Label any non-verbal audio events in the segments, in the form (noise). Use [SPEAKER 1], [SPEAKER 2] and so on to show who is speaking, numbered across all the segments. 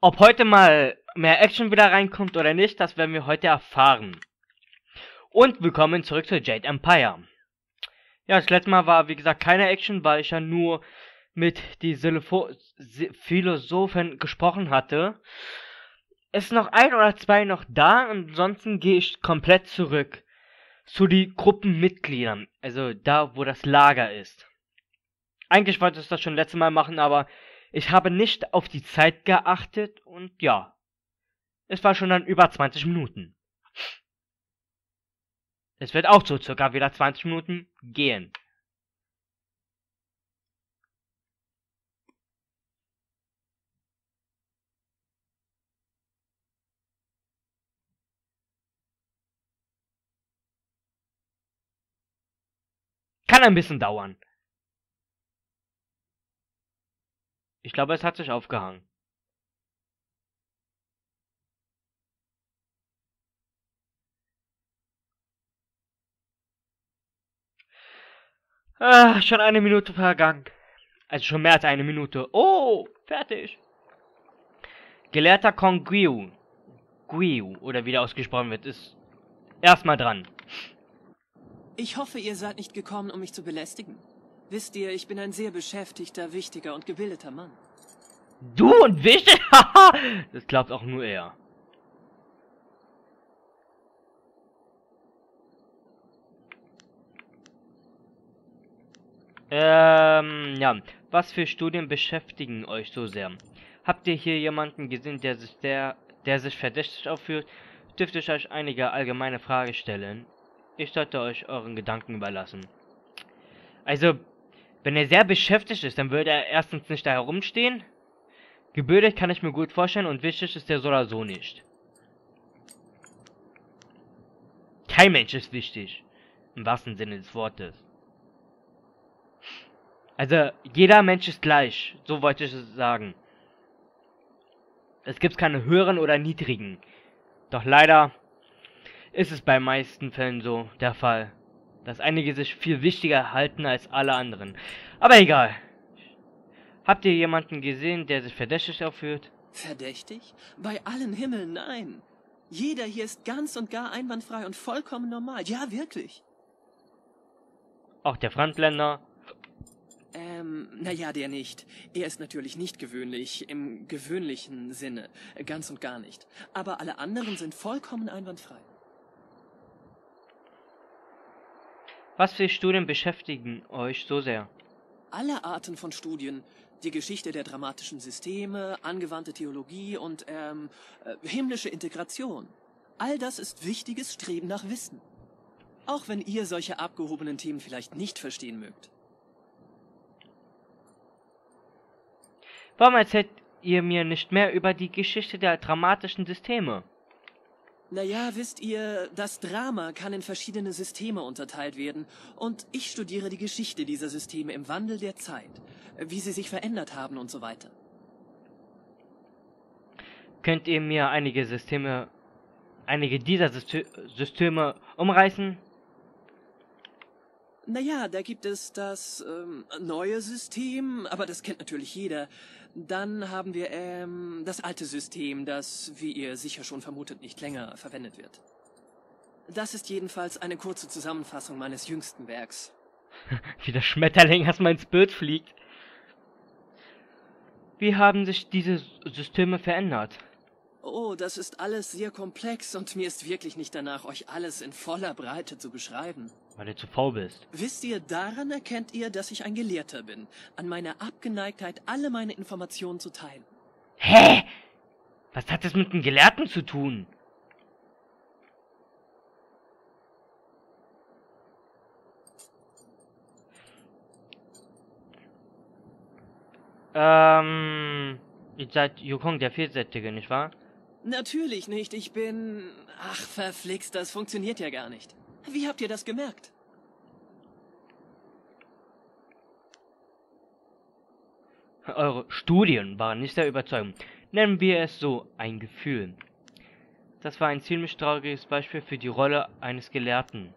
[SPEAKER 1] Ob heute mal mehr Action wieder reinkommt oder nicht, das werden wir heute erfahren. Und willkommen zurück zu Jade Empire. Ja, das letzte Mal war, wie gesagt, keine Action, weil ich ja nur mit die Silifo Philosophen gesprochen hatte. Ist noch ein oder zwei noch da, ansonsten gehe ich komplett zurück zu die Gruppenmitgliedern, also da, wo das Lager ist. Eigentlich wollte ich das schon letztes Mal machen, aber ich habe nicht auf die Zeit geachtet und ja, es war schon dann über 20 Minuten. Es wird auch so circa wieder 20 Minuten gehen. Kann ein bisschen dauern. Ich glaube, es hat sich aufgehangen. Ah, schon eine Minute vergangen. Also schon mehr als eine Minute. Oh, fertig. Gelehrter Konguiu. Guiu, oder wie der ausgesprochen wird, ist erstmal dran.
[SPEAKER 2] Ich hoffe, ihr seid nicht gekommen, um mich zu belästigen. Wisst ihr, ich bin ein sehr beschäftigter, wichtiger und gebildeter Mann.
[SPEAKER 1] Du und wichtig? (laughs) das glaubt auch nur er. Ähm, ja. Was für Studien beschäftigen euch so sehr? Habt ihr hier jemanden gesehen, der sich der, der sich verdächtig aufführt? Dürfte ich euch einige allgemeine Fragen stellen? Ich sollte euch euren Gedanken überlassen. Also, wenn er sehr beschäftigt ist, dann würde er erstens nicht da herumstehen. Gebildet kann ich mir gut vorstellen und wichtig ist er so oder so nicht. Kein Mensch ist wichtig. Im wahrsten Sinne des Wortes. Also, jeder Mensch ist gleich. So wollte ich es sagen. Es gibt keine höheren oder niedrigen. Doch leider ist es bei meisten Fällen so der Fall, dass einige sich viel wichtiger halten als alle anderen. Aber egal. Habt ihr jemanden gesehen, der sich verdächtig aufführt?
[SPEAKER 2] Verdächtig? Bei allen Himmeln nein. Jeder hier ist ganz und gar einwandfrei und vollkommen normal. Ja, wirklich.
[SPEAKER 1] Auch der Fremdländer?
[SPEAKER 2] Ähm, naja, der nicht. Er ist natürlich nicht gewöhnlich, im gewöhnlichen Sinne. Ganz und gar nicht. Aber alle anderen sind vollkommen einwandfrei.
[SPEAKER 1] Was für Studien beschäftigen euch so sehr?
[SPEAKER 2] Alle Arten von Studien. Die Geschichte der dramatischen Systeme, angewandte Theologie und ähm, äh, himmlische Integration. All das ist wichtiges Streben nach Wissen. Auch wenn ihr solche abgehobenen Themen vielleicht nicht verstehen mögt.
[SPEAKER 1] Warum erzählt ihr mir nicht mehr über die Geschichte der dramatischen Systeme?
[SPEAKER 2] Naja, wisst ihr, das Drama kann in verschiedene Systeme unterteilt werden und ich studiere die Geschichte dieser Systeme im Wandel der Zeit, wie sie sich verändert haben und so weiter.
[SPEAKER 1] Könnt ihr mir einige Systeme, einige dieser Systeme umreißen?
[SPEAKER 2] Naja, da gibt es das ähm, neue System, aber das kennt natürlich jeder. Dann haben wir ähm, das alte System, das, wie ihr sicher schon vermutet, nicht länger verwendet wird. Das ist jedenfalls eine kurze Zusammenfassung meines jüngsten Werks. (laughs)
[SPEAKER 1] wie der Schmetterling erstmal ins Bild fliegt. Wie haben sich diese Systeme verändert?
[SPEAKER 2] Oh, das ist alles sehr komplex und mir ist wirklich nicht danach, euch alles in voller Breite zu beschreiben.
[SPEAKER 1] Weil du zu faul bist.
[SPEAKER 2] Wisst ihr, daran erkennt ihr, dass ich ein Gelehrter bin. An meiner Abgeneigtheit, alle meine Informationen zu teilen.
[SPEAKER 1] Hä? Was hat das mit einem Gelehrten zu tun? Ähm, ihr seid Yukong der Viersättige, nicht wahr?
[SPEAKER 2] Natürlich nicht, ich bin... Ach, verflixt, das funktioniert ja gar nicht. Wie habt ihr das gemerkt?
[SPEAKER 1] Eure Studien waren nicht sehr überzeugend. Nennen wir es so, ein Gefühl. Das war ein ziemlich trauriges Beispiel für die Rolle eines Gelehrten.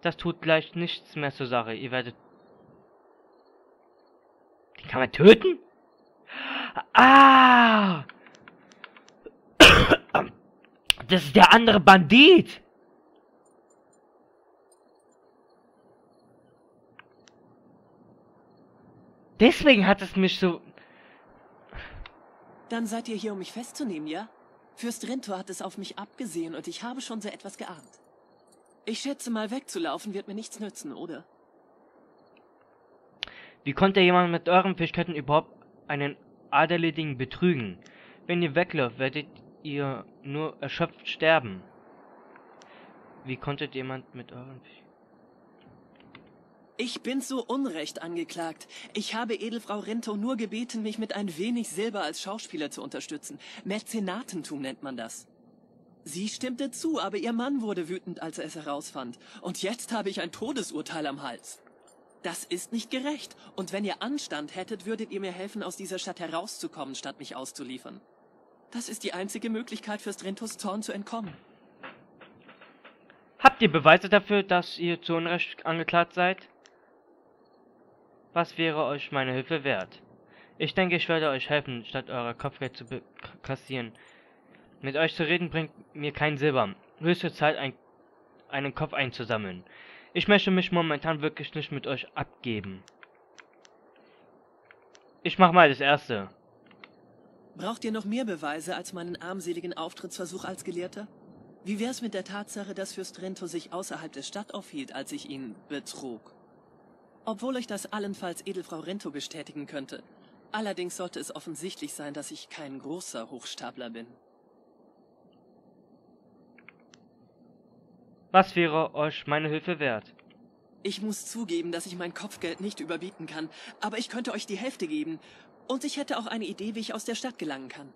[SPEAKER 1] Das tut gleich nichts mehr zur Sache. Ihr werdet... Den kann man töten? Ah! (coughs) Das ist der andere Bandit! Deswegen hat es mich so...
[SPEAKER 2] Dann seid ihr hier, um mich festzunehmen, ja? Fürst Rintor hat es auf mich abgesehen und ich habe schon so etwas geahnt. Ich schätze mal, wegzulaufen wird mir nichts nützen, oder?
[SPEAKER 1] Wie konnte jemand mit euren Fähigkeiten überhaupt einen Adeligen betrügen? Wenn ihr weglauft, werdet ihr nur erschöpft sterben. Wie konntet jemand mit euren Fähigkeiten...
[SPEAKER 2] Ich bin zu Unrecht angeklagt. Ich habe Edelfrau Rinto nur gebeten, mich mit ein wenig Silber als Schauspieler zu unterstützen. Mäzenatentum nennt man das. Sie stimmte zu, aber ihr Mann wurde wütend, als er es herausfand. Und jetzt habe ich ein Todesurteil am Hals. Das ist nicht gerecht. Und wenn ihr Anstand hättet, würdet ihr mir helfen, aus dieser Stadt herauszukommen, statt mich auszuliefern. Das ist die einzige Möglichkeit, fürs Rintos Zorn zu entkommen.
[SPEAKER 1] Habt ihr Beweise dafür, dass ihr zu Unrecht angeklagt seid? Was wäre euch meine Hilfe wert? Ich denke, ich werde euch helfen, statt eurer Kopfgeld zu kassieren. Mit euch zu reden bringt mir kein Silber. Höchste Zeit, ein, einen Kopf einzusammeln. Ich möchte mich momentan wirklich nicht mit euch abgeben. Ich mach mal das erste.
[SPEAKER 2] Braucht ihr noch mehr Beweise als meinen armseligen Auftrittsversuch als Gelehrter? Wie wär's mit der Tatsache, dass Fürst Rento sich außerhalb der Stadt aufhielt, als ich ihn betrug? Obwohl euch das allenfalls Edelfrau Rento bestätigen könnte. Allerdings sollte es offensichtlich sein, dass ich kein großer Hochstapler bin.
[SPEAKER 1] Was wäre euch meine Hilfe wert?
[SPEAKER 2] Ich muss zugeben, dass ich mein Kopfgeld nicht überbieten kann, aber ich könnte euch die Hälfte geben. Und ich hätte auch eine Idee, wie ich aus der Stadt gelangen kann.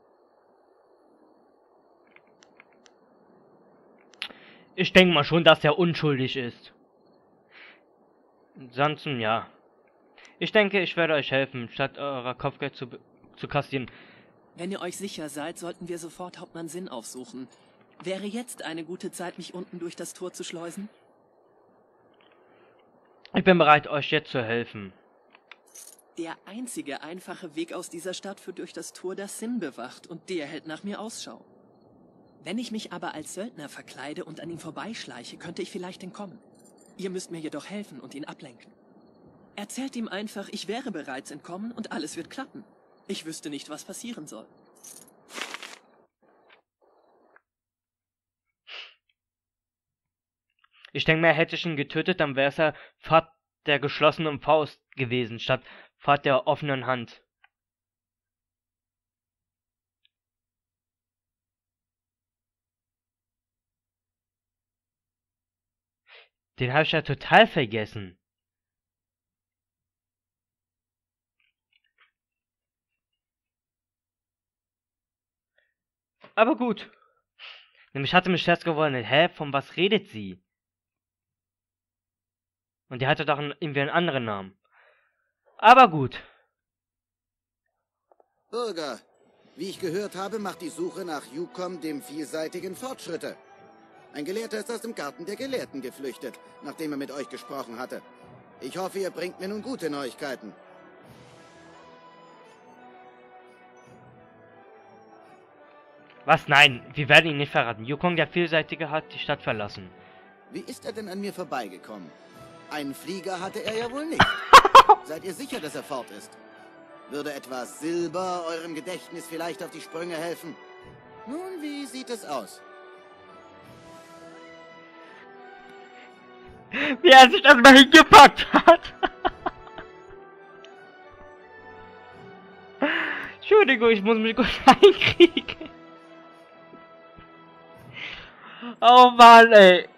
[SPEAKER 1] Ich denke mal schon, dass er unschuldig ist. Ansonsten ja. Ich denke, ich werde euch helfen, statt eurer Kopfgeld zu, zu kassieren.
[SPEAKER 2] Wenn ihr euch sicher seid, sollten wir sofort Hauptmann Sinn aufsuchen. Wäre jetzt eine gute Zeit, mich unten durch das Tor zu schleusen?
[SPEAKER 1] Ich bin bereit, euch jetzt zu helfen.
[SPEAKER 2] Der einzige einfache Weg aus dieser Stadt führt durch das Tor, das Sinn bewacht, und der hält nach mir Ausschau. Wenn ich mich aber als Söldner verkleide und an ihm vorbeischleiche, könnte ich vielleicht entkommen. Ihr müsst mir jedoch helfen und ihn ablenken. Erzählt ihm einfach, ich wäre bereits entkommen und alles wird klappen. Ich wüsste nicht, was passieren soll.
[SPEAKER 1] Ich denke mal, hätte ich ihn getötet, dann wäre es ja Pfad der geschlossenen Faust gewesen, statt Pfad der offenen Hand. Den habe ich ja total vergessen. Aber gut. Nämlich hatte mich Scherz gewollt, hä, von was redet sie? Und die hatte doch einen, irgendwie einen anderen Namen. Aber gut.
[SPEAKER 3] Bürger, wie ich gehört habe, macht die Suche nach Yukon dem vielseitigen Fortschritte. Ein Gelehrter ist aus dem Garten der Gelehrten geflüchtet, nachdem er mit euch gesprochen hatte. Ich hoffe, ihr bringt mir nun gute Neuigkeiten.
[SPEAKER 1] Was? Nein, wir werden ihn nicht verraten. Yukong, der Vielseitige, hat die Stadt verlassen.
[SPEAKER 3] Wie ist er denn an mir vorbeigekommen? Einen Flieger hatte er ja wohl nicht. (laughs) Seid ihr sicher, dass er fort ist? Würde etwas Silber eurem Gedächtnis vielleicht auf die Sprünge helfen? Nun, wie sieht es aus?
[SPEAKER 1] Wie er sich das mal hingepackt hat. Entschuldigung, ich muss mich kurz (laughs) einkriegen. Oh Mann, ey.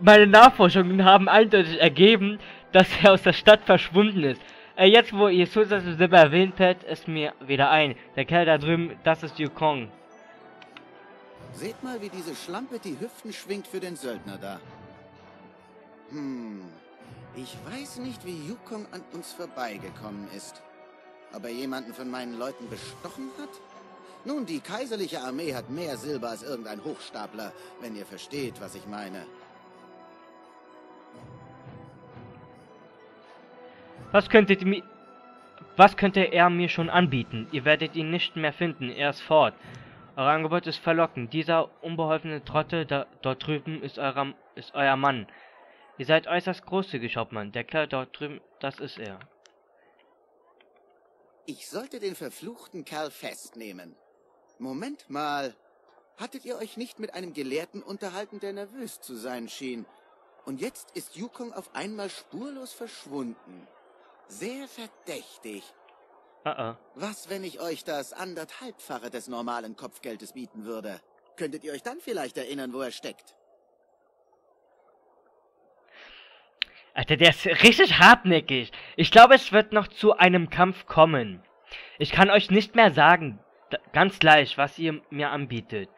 [SPEAKER 1] Meine Nachforschungen haben eindeutig ergeben, dass er aus der Stadt verschwunden ist. Äh, jetzt, wo ihr zusätzlich Silber erwähnt habt, ist mir wieder ein. Der Kerl da drüben, das ist Yukong.
[SPEAKER 3] Seht mal, wie diese Schlampe die Hüften schwingt für den Söldner da. Hm, ich weiß nicht, wie Yukong an uns vorbeigekommen ist. Ob er jemanden von meinen Leuten bestochen hat? Nun, die kaiserliche Armee hat mehr Silber als irgendein Hochstapler, wenn ihr versteht, was ich meine.
[SPEAKER 1] Was könntet mir... Was könnte er mir schon anbieten? Ihr werdet ihn nicht mehr finden, er ist fort. Euer Angebot ist verlockend. Dieser unbeholfene Trottel da, dort drüben ist, euer, ist euer Mann. Ihr seid äußerst großzügig, Hauptmann. Der Kerl dort drüben, das ist er.
[SPEAKER 3] Ich sollte den verfluchten Kerl festnehmen. Moment mal. Hattet ihr euch nicht mit einem Gelehrten unterhalten, der nervös zu sein schien? Und jetzt ist Yukong auf einmal spurlos verschwunden. Sehr verdächtig.
[SPEAKER 1] Uh -uh.
[SPEAKER 3] Was, wenn ich euch das anderthalbfache des normalen Kopfgeldes bieten würde? Könntet ihr euch dann vielleicht erinnern, wo er steckt?
[SPEAKER 1] Alter, der ist richtig hartnäckig. Ich glaube, es wird noch zu einem Kampf kommen. Ich kann euch nicht mehr sagen, ganz gleich, was ihr mir anbietet.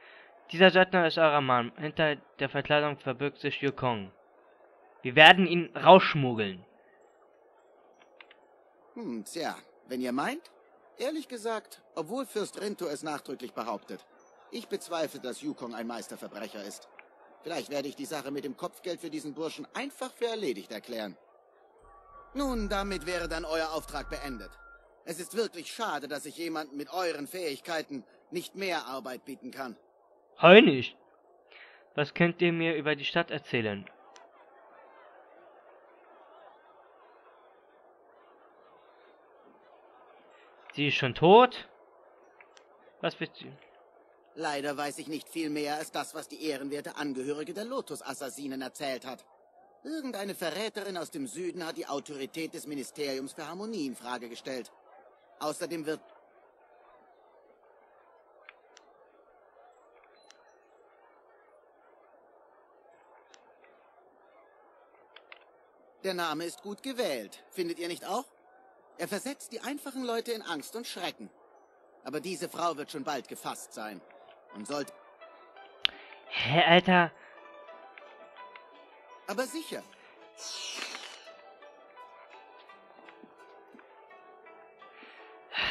[SPEAKER 1] Dieser Söldner ist eurer Mann. Hinter der Verkleidung verbirgt sich Yukong. Wir werden ihn rausschmuggeln.
[SPEAKER 3] Hm, tja, wenn ihr meint? Ehrlich gesagt, obwohl Fürst Rinto es nachdrücklich behauptet. Ich bezweifle, dass Yukong ein Meisterverbrecher ist. Vielleicht werde ich die Sache mit dem Kopfgeld für diesen Burschen einfach für erledigt erklären. Nun, damit wäre dann euer Auftrag beendet. Es ist wirklich schade, dass ich jemanden mit euren Fähigkeiten nicht mehr Arbeit bieten kann.
[SPEAKER 1] Heu nicht. Was könnt ihr mir über die Stadt erzählen? Sie ist schon tot? Was willst du?
[SPEAKER 3] Leider weiß ich nicht viel mehr als das, was die ehrenwerte Angehörige der Lotus-Assassinen erzählt hat. Irgendeine Verräterin aus dem Süden hat die Autorität des Ministeriums für Harmonie in Frage gestellt. Außerdem wird... Der Name ist gut gewählt, findet ihr nicht auch? Er versetzt die einfachen Leute in Angst und Schrecken. Aber diese Frau wird schon bald gefasst sein. Und sollte...
[SPEAKER 1] Hä, Alter?
[SPEAKER 3] Aber sicher.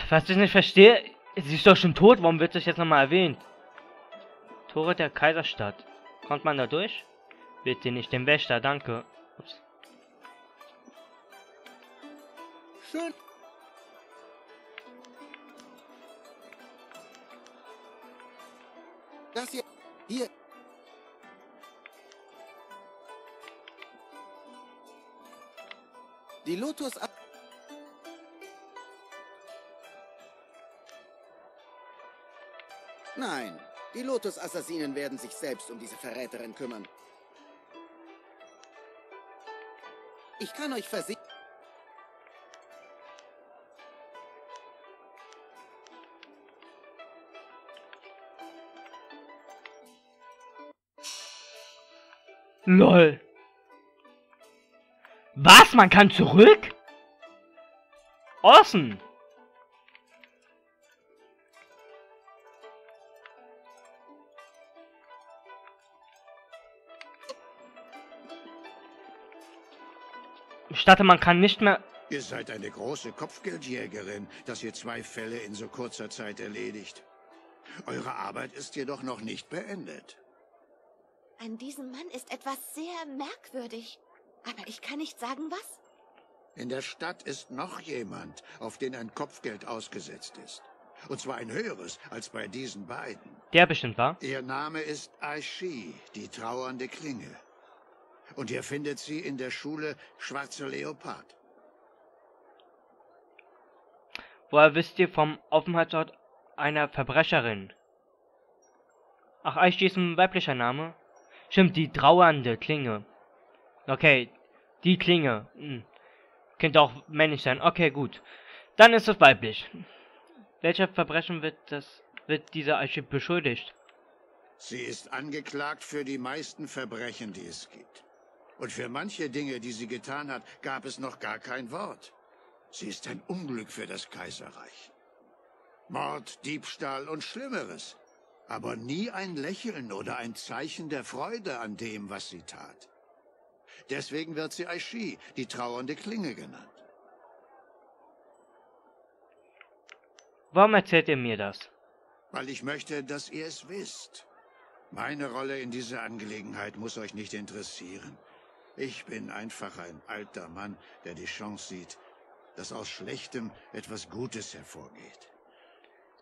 [SPEAKER 1] Was ich nicht verstehe, sie ist doch schon tot, warum wird das jetzt nochmal erwähnt? Tore der Kaiserstadt. Kommt man da durch? Bitte nicht den Wächter, danke. Ups.
[SPEAKER 3] Schön. Lotus. Nein, die Lotus-Assassinen werden sich selbst um diese Verräterin kümmern. Ich kann euch versichern...
[SPEAKER 1] LOL. Was? Man kann zurück? Awesome. Ich dachte, man kann nicht mehr...
[SPEAKER 4] Ihr seid eine große Kopfgeldjägerin, dass ihr zwei Fälle in so kurzer Zeit erledigt. Eure Arbeit ist jedoch noch nicht beendet.
[SPEAKER 5] An diesem Mann ist etwas sehr merkwürdig. Aber ich kann nicht sagen, was.
[SPEAKER 4] In der Stadt ist noch jemand, auf den ein Kopfgeld ausgesetzt ist. Und zwar ein höheres als bei diesen beiden.
[SPEAKER 1] Der bestimmt war.
[SPEAKER 4] Ihr Name ist Aishi, die trauernde Klinge. Und ihr findet sie in der Schule Schwarzer Leopard.
[SPEAKER 1] Woher wisst ihr vom Aufenthaltsort einer Verbrecherin? Ach, Aishi ist ein weiblicher Name. Stimmt, die trauernde Klinge. Okay, die Klinge. Hm. Könnte auch männlich sein. Okay, gut. Dann ist es weiblich. Welcher Verbrechen wird das wird dieser Eiche beschuldigt?
[SPEAKER 4] Sie ist angeklagt für die meisten Verbrechen, die es gibt. Und für manche Dinge, die sie getan hat, gab es noch gar kein Wort. Sie ist ein Unglück für das Kaiserreich. Mord, Diebstahl und Schlimmeres aber nie ein Lächeln oder ein Zeichen der Freude an dem, was sie tat. Deswegen wird sie Aishi, die trauernde Klinge genannt.
[SPEAKER 1] Warum erzählt ihr mir das?
[SPEAKER 4] Weil ich möchte, dass ihr es wisst. Meine Rolle in dieser Angelegenheit muss euch nicht interessieren. Ich bin einfach ein alter Mann, der die Chance sieht, dass aus Schlechtem etwas Gutes hervorgeht.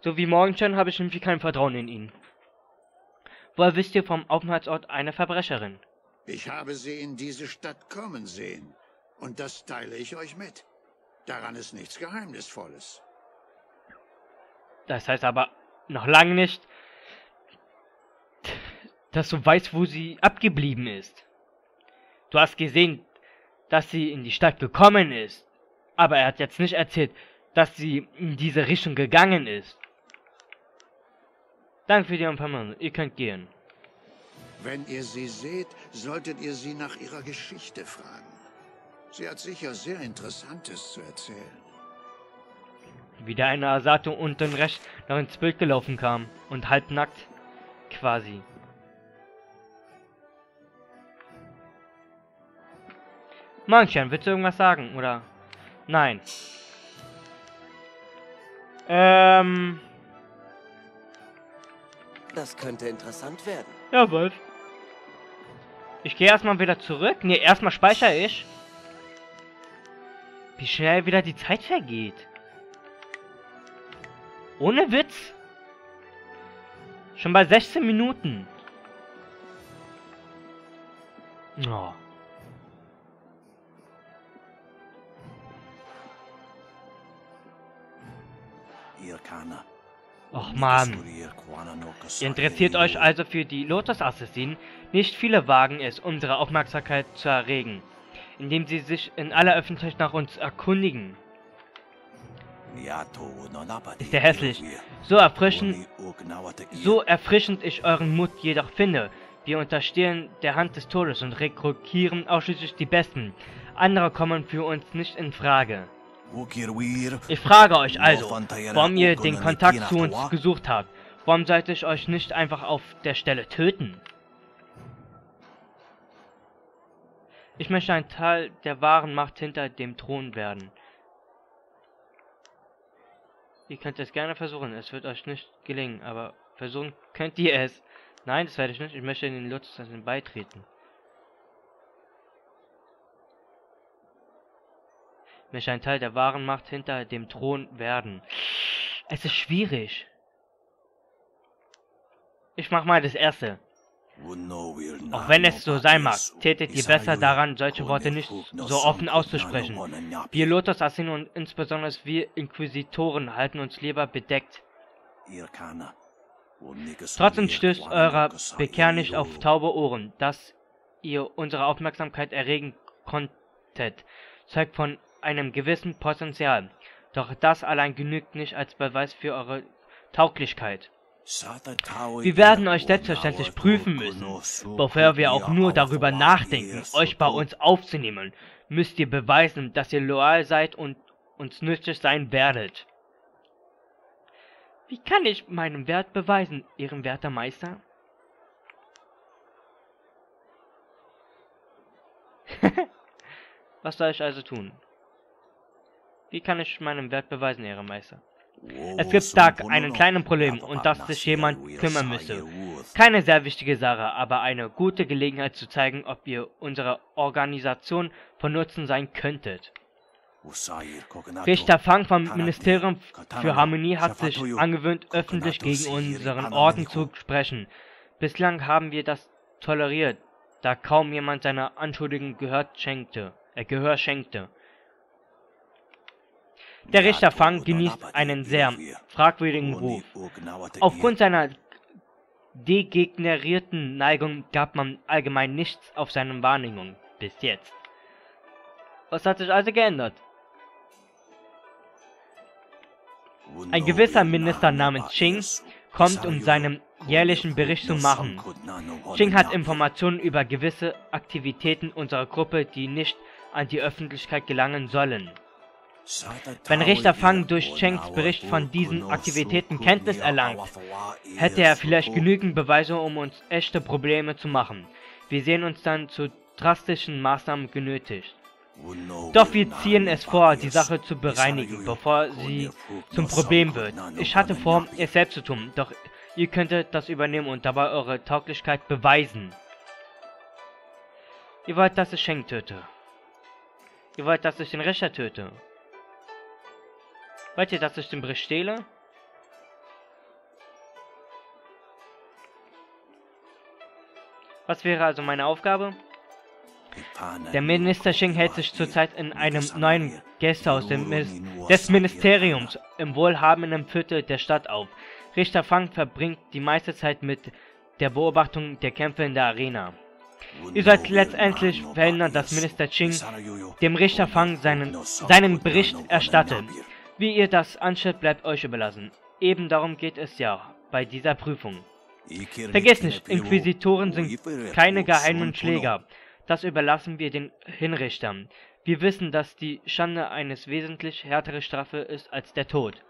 [SPEAKER 1] So wie Morgenstern habe ich irgendwie kein Vertrauen in ihn. Woher wisst ihr vom Aufenthaltsort einer Verbrecherin?
[SPEAKER 4] Ich habe sie in diese Stadt kommen sehen. Und das teile ich euch mit. Daran ist nichts Geheimnisvolles.
[SPEAKER 1] Das heißt aber noch lange nicht, dass du weißt, wo sie abgeblieben ist. Du hast gesehen, dass sie in die Stadt gekommen ist. Aber er hat jetzt nicht erzählt, dass sie in diese Richtung gegangen ist. Danke für die Information. Ihr könnt gehen.
[SPEAKER 4] Wenn ihr sie seht, solltet ihr sie nach ihrer Geschichte fragen. Sie hat sicher sehr Interessantes zu erzählen.
[SPEAKER 1] Wieder eine Asato unten rechts noch ins Bild gelaufen kam. Und halbnackt. Quasi. Manchen, willst du irgendwas sagen, oder? Nein. Ähm.
[SPEAKER 6] Das könnte interessant werden.
[SPEAKER 1] Ja, Wolf. Ich gehe erstmal wieder zurück. Ne, erstmal speichere ich. Wie schnell wieder die Zeit vergeht. Ohne Witz. Schon bei 16 Minuten. Oh. Och man. Ihr interessiert euch also für die Lotus-Assassinen. Nicht viele wagen es, unsere Aufmerksamkeit zu erregen, indem sie sich in aller Öffentlichkeit nach uns erkundigen. Ist er hässlich. So erfrischend, so erfrischend ich euren Mut jedoch finde. Wir unterstehen der Hand des Todes und rekrutieren ausschließlich die Besten. Andere kommen für uns nicht in Frage. Ich frage euch also, warum ihr den Kontakt zu uns gesucht habt. Warum sollte ich euch nicht einfach auf der Stelle töten? Ich möchte ein Teil der wahren Macht hinter dem Thron werden. Ihr könnt es gerne versuchen, es wird euch nicht gelingen, aber versuchen könnt ihr es. Nein, das werde ich nicht, ich möchte in den Lutz beitreten. Möchte ein Teil der wahren Macht hinter dem Thron werden. Es ist schwierig. Ich mach mal das erste. Auch wenn es so sein mag, tätet ihr besser daran, solche Worte nicht so offen auszusprechen. Wir Lotus Assassinen und insbesondere wir Inquisitoren halten uns lieber bedeckt. Trotzdem stößt eurer Bekehr nicht auf taube Ohren, dass ihr unsere Aufmerksamkeit erregen konntet, zeugt von einem gewissen Potenzial. Doch das allein genügt nicht als Beweis für eure Tauglichkeit. Wir werden euch selbstverständlich prüfen müssen. Bevor wir auch nur darüber nachdenken, euch bei uns aufzunehmen, müsst ihr beweisen, dass ihr loyal seid und uns nützlich sein werdet. Wie kann ich meinen Wert beweisen, Ihrem werter Meister? (laughs) Was soll ich also tun? Wie kann ich meinen Wert beweisen, Ehre Meister? Es gibt da einen kleinen Problem und dass sich jemand kümmern müsste. Keine sehr wichtige Sache, aber eine gute Gelegenheit zu zeigen, ob ihr unserer Organisation von Nutzen sein könntet. Richter Fang vom Ministerium für Harmonie hat sich angewöhnt, öffentlich gegen unseren Orden zu sprechen. Bislang haben wir das toleriert, da kaum jemand seiner Anschuldigungen gehört schenkte, äh, Gehör schenkte. Der Richter Fang genießt einen sehr fragwürdigen Ruf. Aufgrund seiner degenerierten Neigung gab man allgemein nichts auf seine Wahrnehmung bis jetzt. Was hat sich also geändert? Ein gewisser Minister namens Ching kommt, um seinen jährlichen Bericht zu machen. Ching hat Informationen über gewisse Aktivitäten unserer Gruppe, die nicht an die Öffentlichkeit gelangen sollen. Wenn Richter Fang durch Chengs Bericht von diesen Aktivitäten Kenntnis erlangt, hätte er vielleicht genügend Beweise, um uns echte Probleme zu machen. Wir sehen uns dann zu drastischen Maßnahmen genötigt. Doch wir ziehen es vor, die Sache zu bereinigen, bevor sie zum Problem wird. Ich hatte vor, es selbst zu tun, doch ihr könntet das übernehmen und dabei eure Tauglichkeit beweisen. Ihr wollt, dass ich Sheng töte. Ihr wollt, dass ich den Richter töte. Wollt ihr, dass ich den Bericht stehle? Was wäre also meine Aufgabe? Der Minister Singh hält sich zurzeit in einem neuen Gästehaus des Ministeriums im wohlhabenden Viertel der Stadt auf. Richter Fang verbringt die meiste Zeit mit der Beobachtung der Kämpfe in der Arena. Ihr sollt letztendlich verhindern, dass Minister Ching dem Richter Fang seinen, seinen Bericht erstattet. Wie ihr das anstellt, bleibt euch überlassen. Eben darum geht es ja bei dieser Prüfung. Vergesst nicht, Inquisitoren sind keine geheimen Schläger. Das überlassen wir den Hinrichtern. Wir wissen, dass die Schande eines wesentlich härtere Strafe ist als der Tod.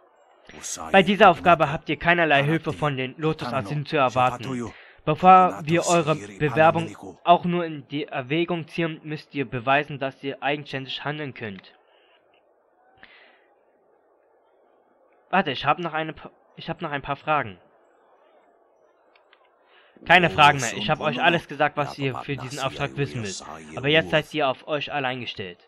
[SPEAKER 1] Bei dieser Aufgabe habt ihr keinerlei Hilfe von den Lotus-Assassinen zu erwarten. Bevor wir eure Bewerbung auch nur in die Erwägung ziehen, müsst ihr beweisen, dass ihr eigenständig handeln könnt. Warte, ich habe noch eine, ich habe noch ein paar Fragen. Keine Fragen mehr. Ich habe euch alles gesagt, was ihr für diesen Auftrag wissen müsst. Aber jetzt seid ihr auf euch allein gestellt.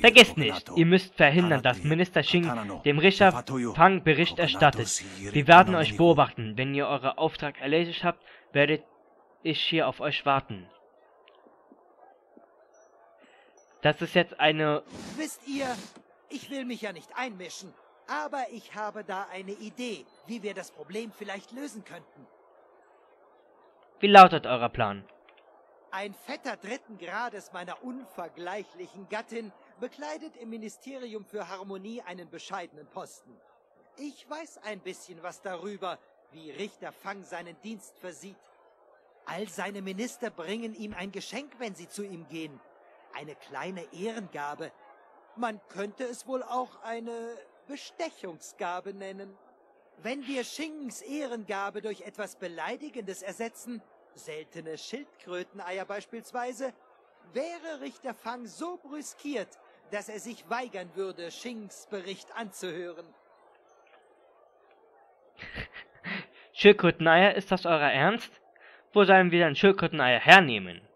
[SPEAKER 1] Vergesst nicht, ihr müsst verhindern, dass Minister Shing dem Richter Fang Bericht erstattet. Wir werden euch beobachten. Wenn ihr euren Auftrag erledigt habt, werdet ich hier auf euch warten. Das ist jetzt eine...
[SPEAKER 7] Wisst ihr, ich will mich ja nicht einmischen, aber ich habe da eine Idee, wie wir das Problem vielleicht lösen könnten.
[SPEAKER 1] Wie lautet euer Plan?
[SPEAKER 7] Ein Vetter dritten Grades meiner unvergleichlichen Gattin bekleidet im Ministerium für Harmonie einen bescheidenen Posten. Ich weiß ein bisschen was darüber, wie Richter Fang seinen Dienst versieht. All seine Minister bringen ihm ein Geschenk, wenn sie zu ihm gehen. Eine kleine Ehrengabe. Man könnte es wohl auch eine Bestechungsgabe nennen. Wenn wir Schingens Ehrengabe durch etwas Beleidigendes ersetzen, seltene Schildkröteneier beispielsweise, wäre Richter Fang so brüskiert, dass er sich weigern würde, Shings Bericht anzuhören.
[SPEAKER 1] Schildkröteneier, ist das euer Ernst? Wo sollen wir denn Schildkröteneier hernehmen?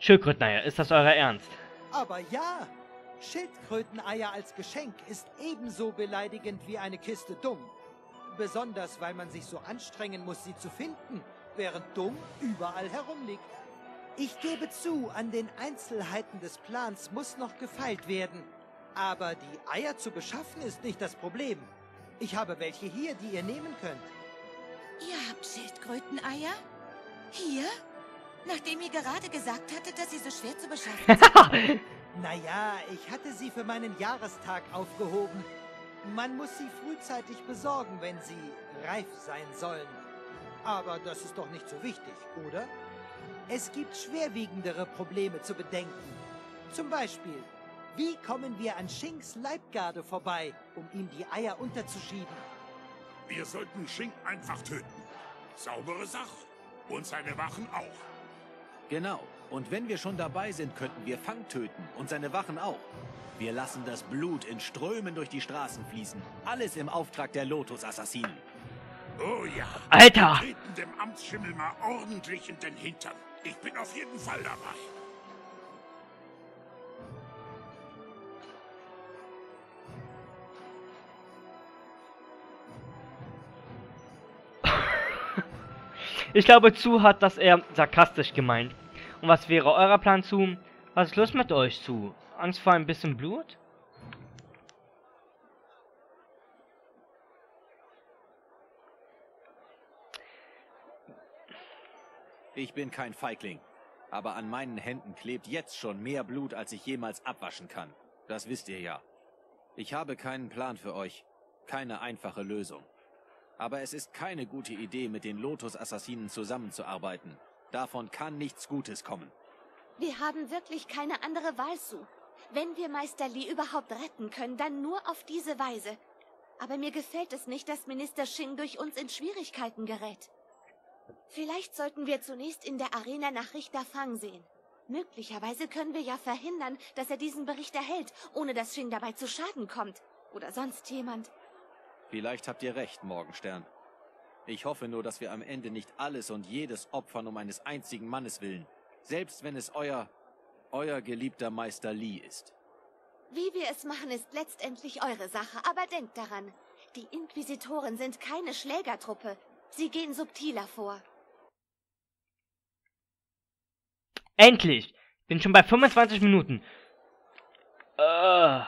[SPEAKER 1] Schildkröteneier, ist das euer Ernst?
[SPEAKER 7] Aber ja, Schildkröteneier als Geschenk ist ebenso beleidigend wie eine Kiste dumm. Besonders, weil man sich so anstrengen muss, sie zu finden, während dumm überall herumliegt. Ich gebe zu, an den Einzelheiten des Plans muss noch gefeilt werden. Aber die Eier zu beschaffen ist nicht das Problem. Ich habe welche hier, die ihr nehmen könnt.
[SPEAKER 5] Ihr habt Schildkröteneier? Hier? Nachdem ihr gerade gesagt hattet, dass sie so schwer zu beschaffen (laughs) sind.
[SPEAKER 7] naja, ich hatte sie für meinen Jahrestag aufgehoben. Man muss sie frühzeitig besorgen, wenn sie reif sein sollen. Aber das ist doch nicht so wichtig, oder? Es gibt schwerwiegendere Probleme zu bedenken. Zum Beispiel, wie kommen wir an Shinks Leibgarde vorbei, um ihm die Eier unterzuschieben?
[SPEAKER 8] Wir sollten Shink einfach töten. Saubere Sache. Und seine Wachen auch.
[SPEAKER 9] Genau. Und wenn wir schon dabei sind, könnten wir Fang töten und seine Wachen auch. Wir lassen das Blut in Strömen durch die Straßen fließen. Alles im Auftrag der Lotus-Assassinen.
[SPEAKER 8] Oh ja.
[SPEAKER 1] Alter!
[SPEAKER 8] Wir treten dem Amtsschimmel mal ordentlich in den Hintern. Ich bin auf jeden Fall dabei. (laughs)
[SPEAKER 1] Ich glaube, Zu hat das eher sarkastisch gemeint. Und was wäre euer Plan zu? Was ist los mit euch zu? Angst vor ein bisschen Blut?
[SPEAKER 9] Ich bin kein Feigling. Aber an meinen Händen klebt jetzt schon mehr Blut, als ich jemals abwaschen kann. Das wisst ihr ja. Ich habe keinen Plan für euch. Keine einfache Lösung. Aber es ist keine gute Idee, mit den Lotus-Assassinen zusammenzuarbeiten. Davon kann nichts Gutes kommen.
[SPEAKER 5] Wir haben wirklich keine andere Wahl zu. Wenn wir Meister Li überhaupt retten können, dann nur auf diese Weise. Aber mir gefällt es nicht, dass Minister Xing durch uns in Schwierigkeiten gerät. Vielleicht sollten wir zunächst in der Arena nach Richter Fang sehen. Möglicherweise können wir ja verhindern, dass er diesen Bericht erhält, ohne dass Xing dabei zu Schaden kommt. Oder sonst jemand.
[SPEAKER 9] Vielleicht habt ihr recht, Morgenstern. Ich hoffe nur, dass wir am Ende nicht alles und jedes opfern um eines einzigen Mannes willen. Selbst wenn es euer, euer geliebter Meister Lee ist.
[SPEAKER 5] Wie wir es machen, ist letztendlich eure Sache, aber denkt daran, die Inquisitoren sind keine Schlägertruppe. Sie gehen subtiler vor.
[SPEAKER 1] Endlich! Bin schon bei 25 Minuten. Uh.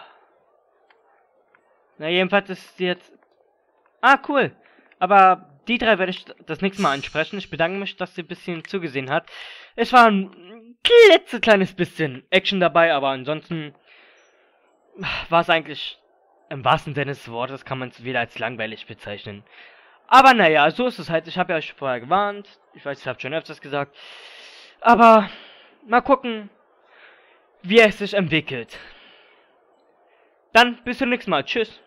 [SPEAKER 1] Na, jedenfalls ist jetzt... Ah, cool. Aber die drei werde ich das nächste Mal ansprechen. Ich bedanke mich, dass sie ein bisschen zugesehen hat. Es war ein klitzekleines bisschen Action dabei, aber ansonsten war es eigentlich im wahrsten Sinne des Wortes kann man es wieder als langweilig bezeichnen. Aber naja, so ist es halt. Ich habe ja euch vorher gewarnt. Ich weiß, ich habe schon öfters gesagt. Aber mal gucken, wie es sich entwickelt. Dann bis zum nächsten Mal. Tschüss.